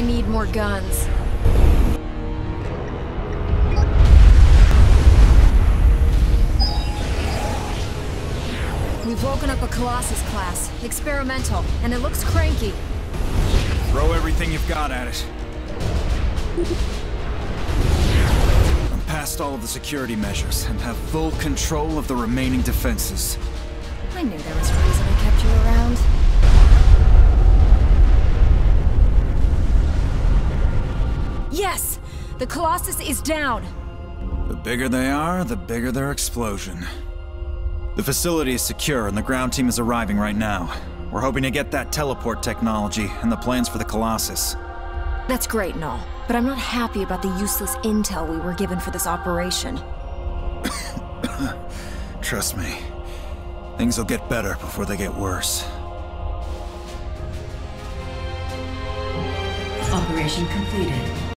I need more guns. We've woken up a Colossus class, experimental, and it looks cranky. Throw everything you've got at it. I'm past all of the security measures and have full control of the remaining defenses. I knew there was Yes! The Colossus is down! The bigger they are, the bigger their explosion. The facility is secure and the ground team is arriving right now. We're hoping to get that teleport technology and the plans for the Colossus. That's great and all, but I'm not happy about the useless intel we were given for this operation. Trust me, things will get better before they get worse. Operation completed.